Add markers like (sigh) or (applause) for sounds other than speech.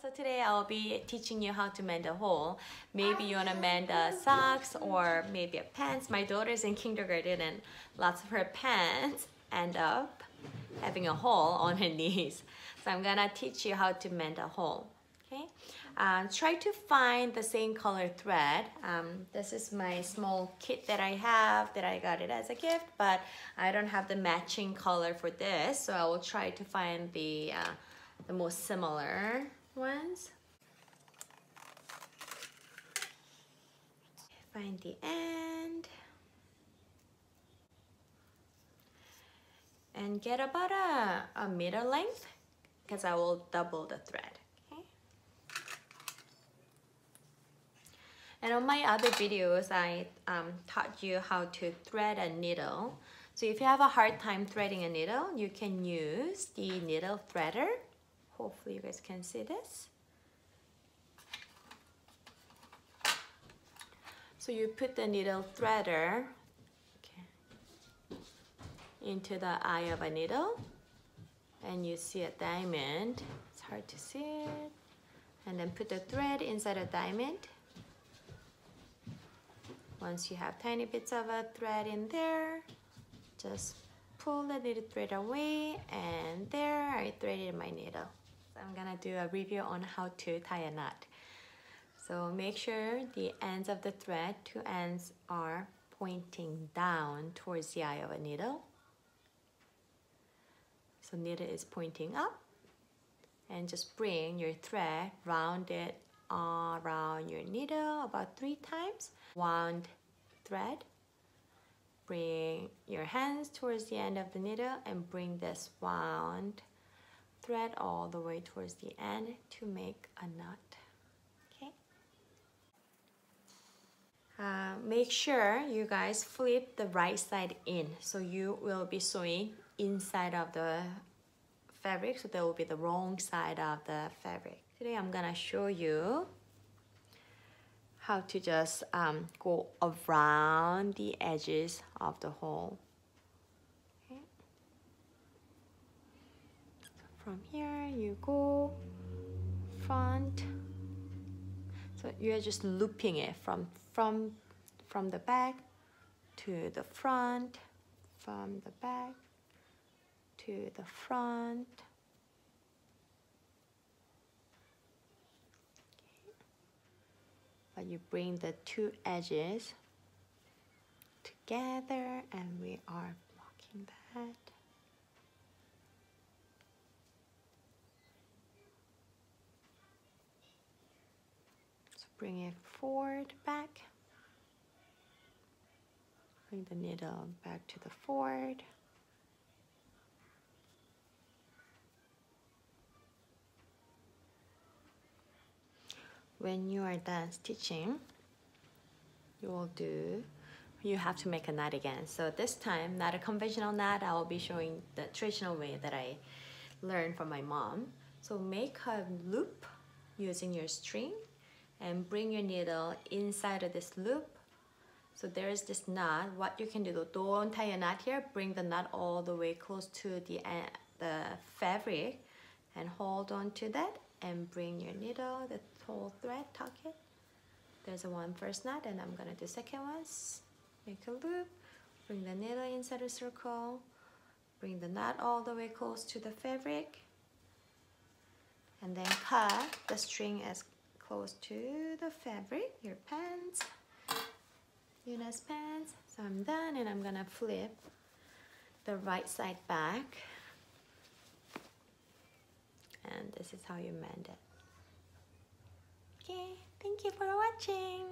so today I'll be teaching you how to mend a hole. Maybe you want to mend a socks or maybe a pants. My daughter's in kindergarten and lots of her pants end up having a hole on her (laughs) knees. So I'm gonna teach you how to mend a hole. Okay, uh, try to find the same color thread. Um, this is my small kit that I have that I got it as a gift, but I don't have the matching color for this, so I will try to find the uh, the most similar ones. Find the end. And get about a, a meter length because I will double the thread. Okay. And on my other videos, I um, taught you how to thread a needle. So if you have a hard time threading a needle, you can use the needle threader Hopefully you guys can see this. So you put the needle threader okay, into the eye of a needle and you see a diamond. It's hard to see it. And then put the thread inside a diamond. Once you have tiny bits of a thread in there, just pull the needle thread away and there I threaded my needle. I'm gonna do a review on how to tie a knot. So make sure the ends of the thread, two ends are pointing down towards the eye of a needle. So needle is pointing up and just bring your thread, round it around your needle about three times. Wound thread. Bring your hands towards the end of the needle and bring this wound thread all the way towards the end to make a knot. Okay. Uh, make sure you guys flip the right side in so you will be sewing inside of the fabric so that will be the wrong side of the fabric. Today I'm gonna show you how to just um, go around the edges of the hole. From here you go front. So you're just looping it from from from the back to the front from the back to the front. But you bring the two edges together and we are blocking that bring it forward back. Bring the needle back to the forward. When you are done stitching you will do you have to make a knot again. So this time not a conventional knot. I will be showing the traditional way that I learned from my mom. So make a loop using your string and bring your needle inside of this loop. So there is this knot. What you can do, don't tie a knot here. Bring the knot all the way close to the, uh, the fabric and hold on to that and bring your needle, the whole thread, tuck it. There's a one first knot and I'm gonna do second ones. Make a loop, bring the needle inside a circle, bring the knot all the way close to the fabric and then cut the string as close to the fabric, your pants, Yuna's pants. So I'm done and I'm gonna flip the right side back. And this is how you mend it. Okay, thank you for watching.